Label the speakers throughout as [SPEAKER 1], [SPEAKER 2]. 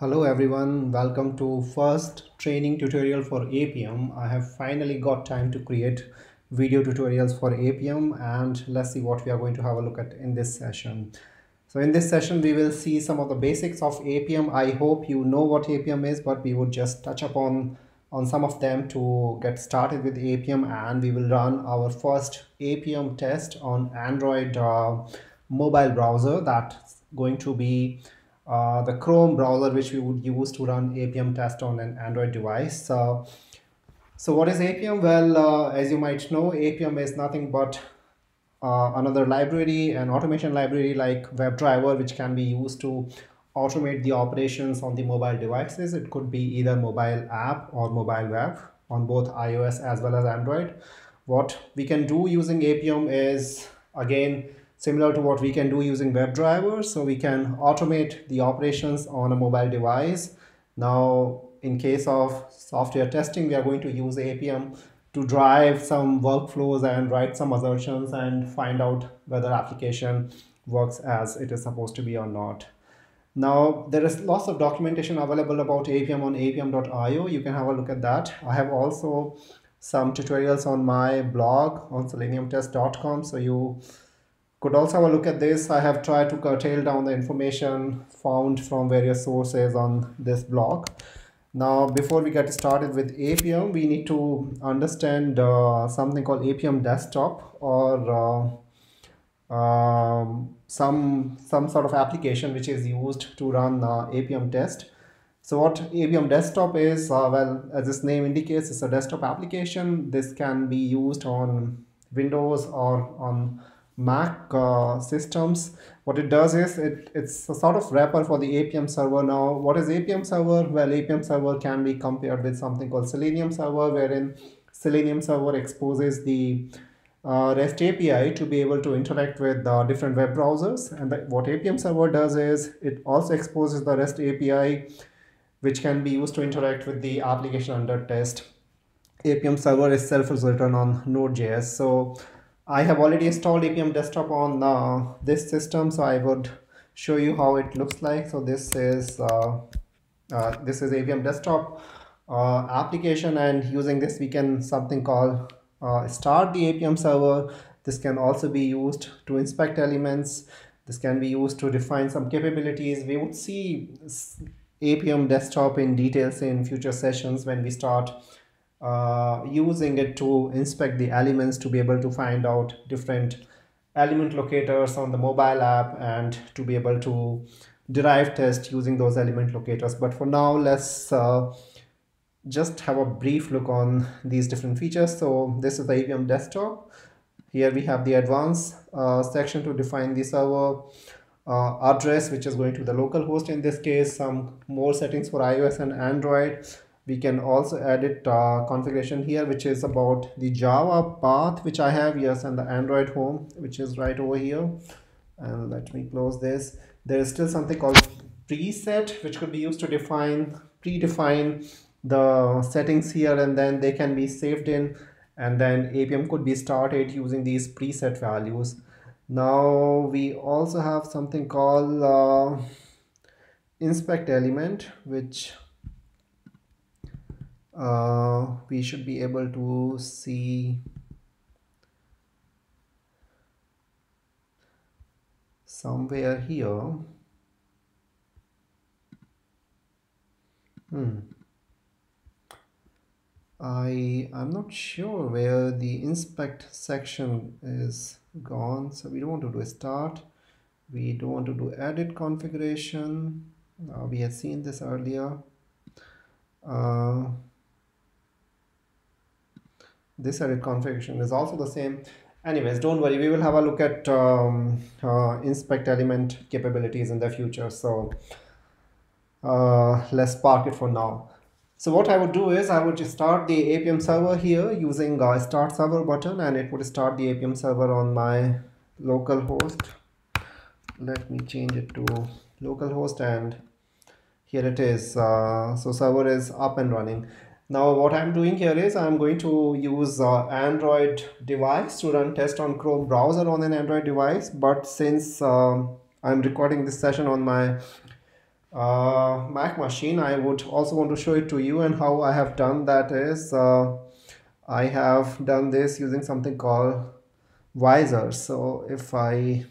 [SPEAKER 1] Hello everyone, welcome to first training tutorial for Appium. I have finally got time to create video tutorials for Appium and let's see what we are going to have a look at in this session. So in this session we will see some of the basics of Appium. I hope you know what Appium is but we would just touch upon on some of them to get started with Appium and we will run our first Appium test on Android uh, mobile browser that's going to be uh, the Chrome browser which we would use to run Appium test on an Android device. So, so what is Appium? Well, uh, as you might know, Appium is nothing but uh, another library, an automation library like WebDriver, which can be used to automate the operations on the mobile devices. It could be either mobile app or mobile web on both iOS as well as Android. What we can do using Appium is again similar to what we can do using WebDriver. So we can automate the operations on a mobile device. Now, in case of software testing, we are going to use Appium to drive some workflows and write some assertions and find out whether application works as it is supposed to be or not. Now, there is lots of documentation available about Appium on appium.io. You can have a look at that. I have also some tutorials on my blog on seleniumtest.com. So you could also have a look at this. I have tried to curtail down the information found from various sources on this blog. Now, before we get started with Appium, we need to understand uh, something called Appium Desktop or uh, um, some, some sort of application which is used to run uh, Appium test. So what Appium Desktop is, uh, well, as its name indicates, it's a desktop application. This can be used on Windows or on Mac uh, systems. What it does is it, it's a sort of wrapper for the Appium server. Now, what is Appium server? Well, Appium server can be compared with something called Selenium server, wherein Selenium server exposes the uh, REST API to be able to interact with uh, different web browsers. And the, what Appium server does is it also exposes the REST API, which can be used to interact with the application under test. Appium server itself is written on Node.js. So I have already installed Appium desktop on uh, this system so I would show you how it looks like. So this is uh, uh, this is Appium desktop uh, application and using this we can something called uh, start the Appium server. This can also be used to inspect elements. This can be used to define some capabilities. We would see Appium desktop in details in future sessions when we start uh, using it to inspect the elements to be able to find out different element locators on the mobile app and to be able to derive test using those element locators. But for now let's uh, just have a brief look on these different features. So this is the Appium desktop. Here we have the advanced uh, section to define the server uh, address which is going to the local host in this case some more settings for iOS and Android we can also edit uh, configuration here which is about the java path which i have yes and the android home which is right over here. And let me close this. There is still something called preset which could be used to define predefine the settings here and then they can be saved in and then appium could be started using these preset values. Now we also have something called uh, inspect element which uh, we should be able to see somewhere here. Hmm. I I'm not sure where the inspect section is gone so we don't want to do a start. We don't want to do edit configuration. Uh, we had seen this earlier. Uh, this edit configuration is also the same. Anyways don't worry we will have a look at um, uh, inspect element capabilities in the future. So uh, let's park it for now. So what I would do is I would just start the Appium server here using a start server button and it would start the Appium server on my local host. Let me change it to localhost and here it is. Uh, so server is up and running now what I'm doing here is I'm going to use uh, Android device to run test on Chrome browser on an Android device. But since um, I'm recording this session on my uh, Mac machine, I would also want to show it to you and how I have done that is uh, I have done this using something called Visor. So if I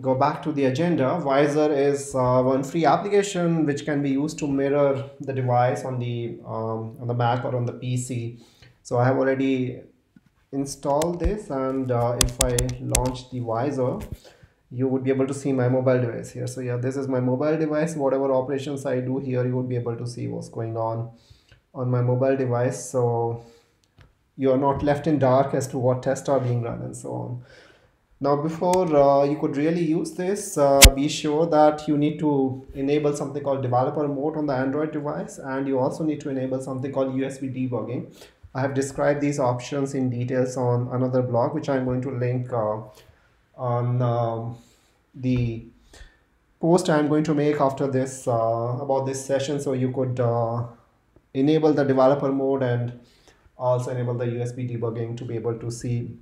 [SPEAKER 1] go back to the agenda, Visor is uh, one free application which can be used to mirror the device on the um, on the Mac or on the PC. So I have already installed this and uh, if I launch the Visor, you would be able to see my mobile device here. So yeah this is my mobile device. Whatever operations i do here you would be able to see what's going on on my mobile device. So you are not left in dark as to what tests are being run and so on now before uh, you could really use this uh, be sure that you need to enable something called developer mode on the android device and you also need to enable something called usb debugging. I have described these options in details on another blog which i'm going to link uh, on um, the post I'm going to make after this uh, about this session. So you could uh, enable the developer mode and also enable the USB debugging to be able to see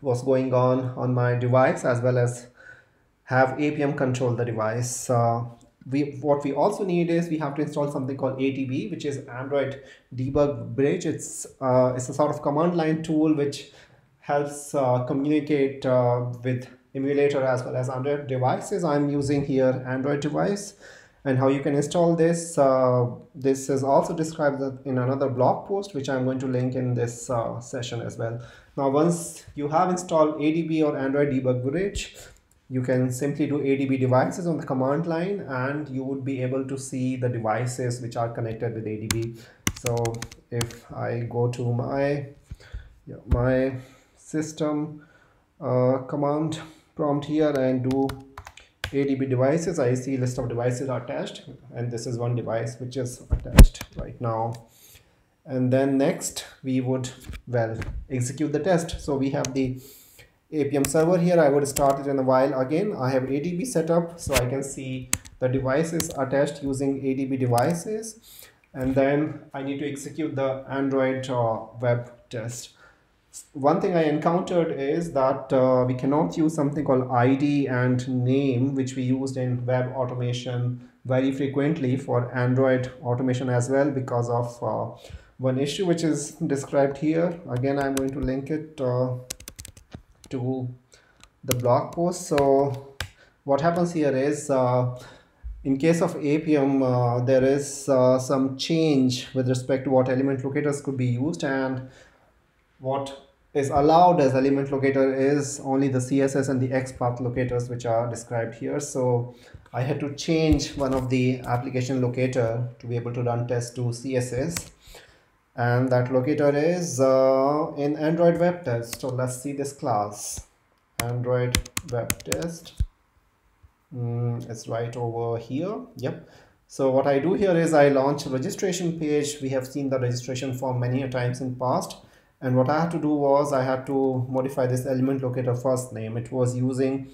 [SPEAKER 1] what's going on on my device as well as have Appium control the device. Uh, we what we also need is we have to install something called ADB, which is Android debug bridge. It's uh, it's a sort of command line tool which helps uh, communicate uh, with emulator as well as Android devices. I'm using here Android device and how you can install this. Uh, this is also described in another blog post which I'm going to link in this uh, session as well. Now once you have installed ADB or Android debug bridge, you can simply do ADB devices on the command line and you would be able to see the devices which are connected with ADB. So if I go to my my system uh, command prompt here and do adb devices i see list of devices attached and this is one device which is attached right now. And then next we would well execute the test. So we have the apm server here. I would start it in a while again. I have adb set up so i can see the devices attached using adb devices. And then i need to execute the android uh, web test one thing I encountered is that uh, we cannot use something called ID and name, which we used in web automation very frequently for Android automation as well because of uh, one issue which is described here. Again, I'm going to link it uh, to the blog post. So what happens here is uh, in case of Appium, uh, there is uh, some change with respect to what element locators could be used and what is allowed as element locator is only the CSS and the XPath locators which are described here. So I had to change one of the application locator to be able to run test to CSS. And that locator is uh, in Android web test. So let's see this class, Android web test. Mm, it's right over here. Yep. So what I do here is I launch a registration page. We have seen the registration form many times in past and what I had to do was I had to modify this element locator first name. It was using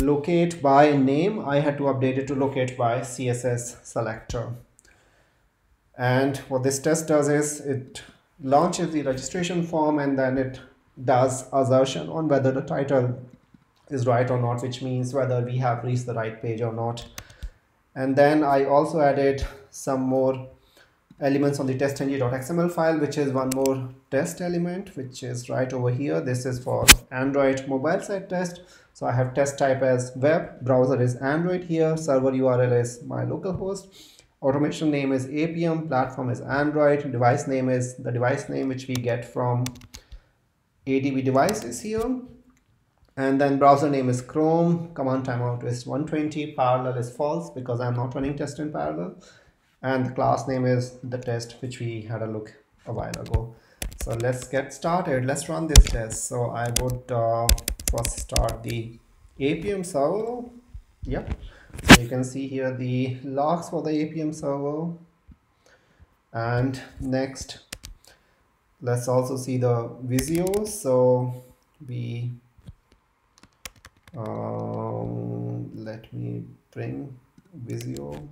[SPEAKER 1] locate by name. I had to update it to locate by CSS selector. And what this test does is it launches the registration form and then it does assertion on whether the title is right or not which means whether we have reached the right page or not. And then I also added some more elements on the testng.xml file which is one more test element which is right over here. This is for android mobile site test. So i have test type as web browser is android here server url is my localhost automation name is appium platform is android. Device name is the device name which we get from adb devices here. And then browser name is chrome. Command timeout is 120 parallel is false because i'm not running test in parallel and the class name is the test which we had a look a while ago. So let's get started. Let's run this test. So i would uh, first start the appium server yep. So you can see here the logs for the appium server and next let's also see the visio so we um, let me bring visio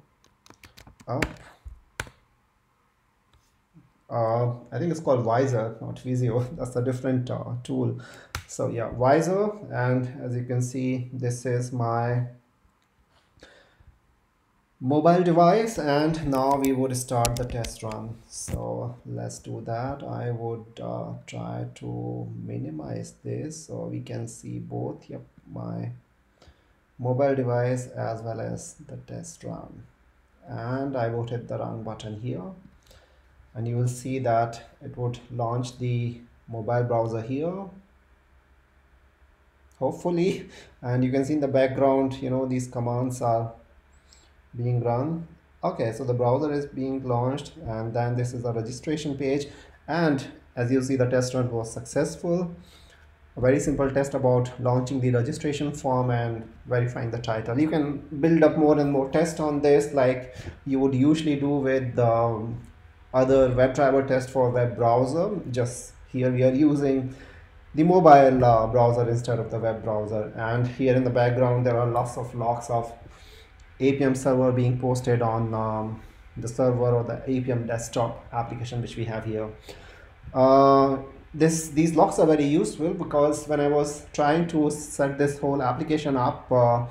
[SPEAKER 1] up. Uh, I think it's called Visor, not Visio. That's a different uh, tool. So yeah, Visor, and as you can see, this is my mobile device and now we would start the test run so let's do that i would uh, try to minimize this so we can see both yep my mobile device as well as the test run and i hit the run button here. And you will see that it would launch the mobile browser here hopefully. And you can see in the background you know these commands are being run. Okay so the browser is being launched and then this is a registration page. And as you see the test run was successful a very simple test about launching the registration form and verifying the title. You can build up more and more tests on this like you would usually do with the um, other WebDriver test for web browser. Just here we are using the mobile uh, browser instead of the web browser. And here in the background there are lots of logs of Appium server being posted on um, the server or the Appium desktop application which we have here. Uh, this These logs are very useful because when I was trying to set this whole application up, uh,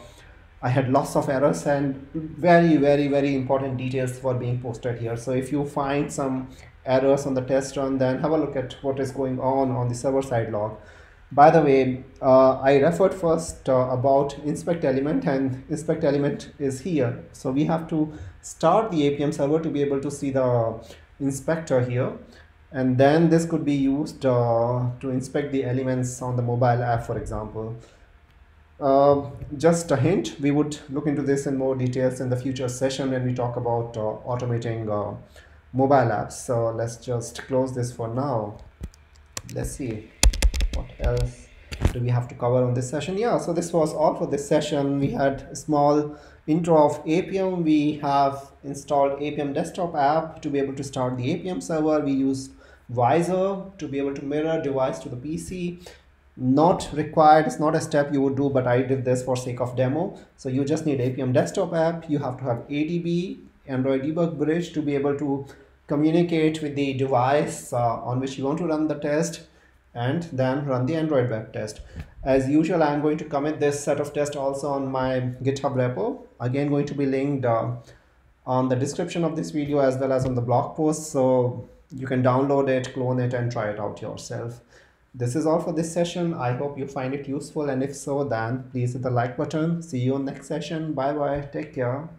[SPEAKER 1] I had lots of errors and very, very, very important details were being posted here. So if you find some errors on the test run, then have a look at what is going on on the server side log. By the way, uh, I referred first uh, about inspect element and inspect element is here. So we have to start the Appium server to be able to see the inspector here. And then this could be used uh, to inspect the elements on the mobile app, for example. Uh, just a hint, we would look into this in more details in the future session when we talk about uh, automating uh, mobile apps. So let's just close this for now. Let's see what else do we have to cover on this session yeah so this was all for this session we had a small intro of appium we have installed appium desktop app to be able to start the appium server we used visor to be able to mirror device to the pc not required it's not a step you would do but i did this for sake of demo so you just need appium desktop app you have to have adb android debug bridge to be able to communicate with the device uh, on which you want to run the test and then run the Android web test. As usual, I'm going to commit this set of tests also on my GitHub repo. Again, going to be linked uh, on the description of this video as well as on the blog post. So you can download it, clone it, and try it out yourself. This is all for this session. I hope you find it useful. And if so, then please hit the like button. See you on next session. Bye bye. Take care.